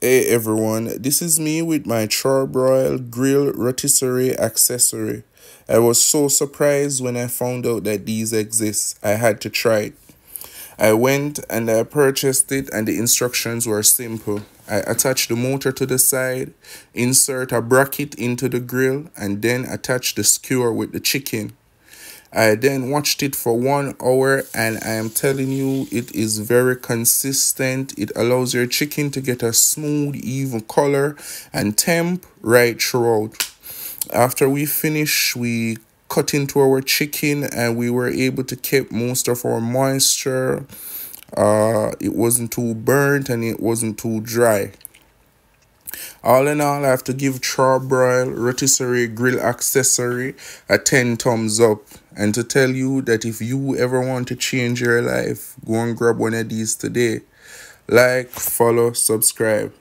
Hey everyone, this is me with my Char-Broil Grill Rotisserie accessory. I was so surprised when I found out that these exist. I had to try it. I went and I purchased it and the instructions were simple. I attached the motor to the side, insert a bracket into the grill and then attach the skewer with the chicken. I then watched it for one hour and I am telling you it is very consistent. It allows your chicken to get a smooth even color and temp right throughout. After we finish we cut into our chicken and we were able to keep most of our moisture. Uh, it wasn't too burnt and it wasn't too dry. All in all, I have to give Char-Broil Rotisserie Grill Accessory a 10 thumbs up. And to tell you that if you ever want to change your life, go and grab one of these today. Like, follow, subscribe.